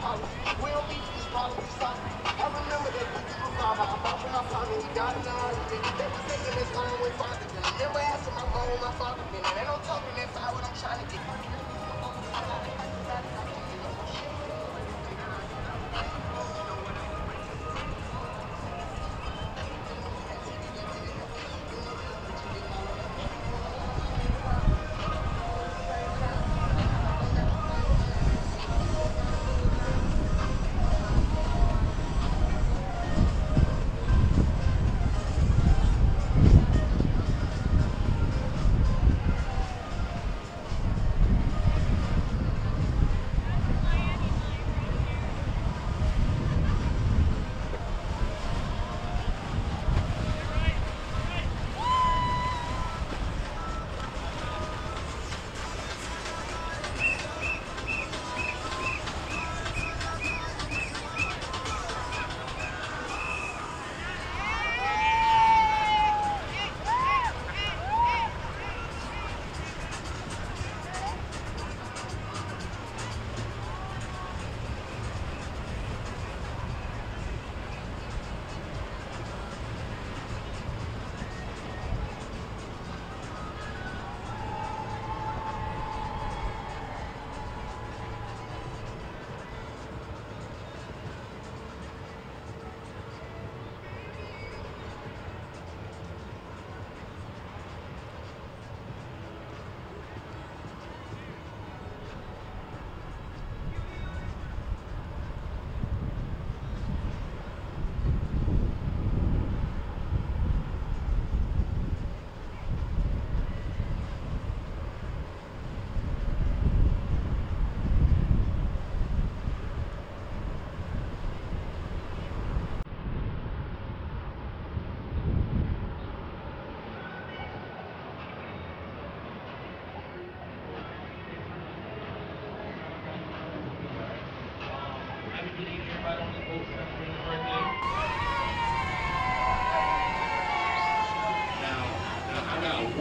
Remember that we did my phone. My father, and they don't talk to me so I bought with my father, we got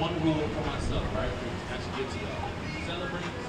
one rule for myself, right? Should get to y'all. Celebrate